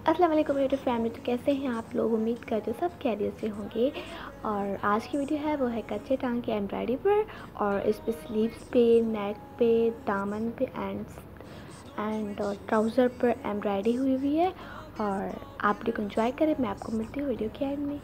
अस्सलाम वालेकुम मेरे फैमिली तो कैसे हैं आप लोग? उम्मीद करते हो सब कैरियर से होंगे। और आज की वीडियो है, वो है कच्चे टांग की एम्ब्रॉयडरी पर, और इस पर स्लीव्स पे नेक पे, दामन पे एंड एंड ट्राउज़र पर एम्ब्रॉयडरी हुई हुई है। और आप लोग इन्जॉय करें, मैं आपको मिलती हूँ वीडियो के एंड में।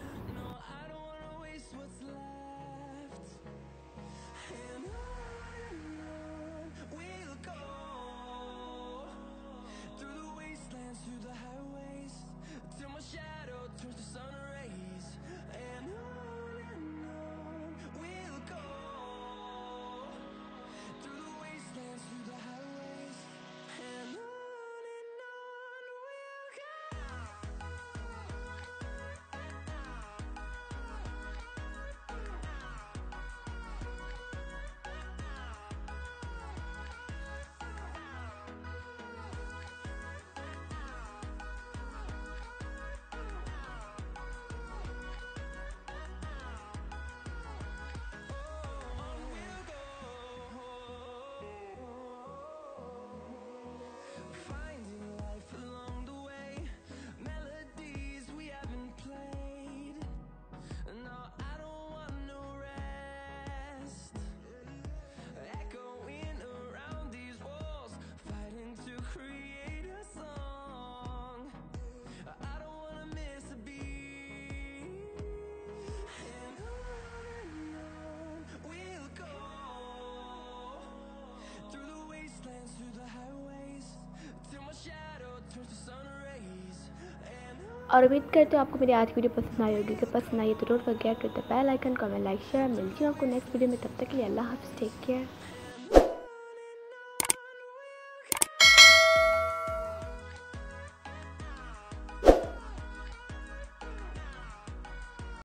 और उम्मीद करते हो आपको मेरी आज वीडियो पसंद आई होगी। अगर पसंद आई तो don't forget with the bell icon comment like share मिलती हूँ आपको नेक्स्ट वीडियो में। तब तक के लिए अल्लाह हाफ़ टेक केयर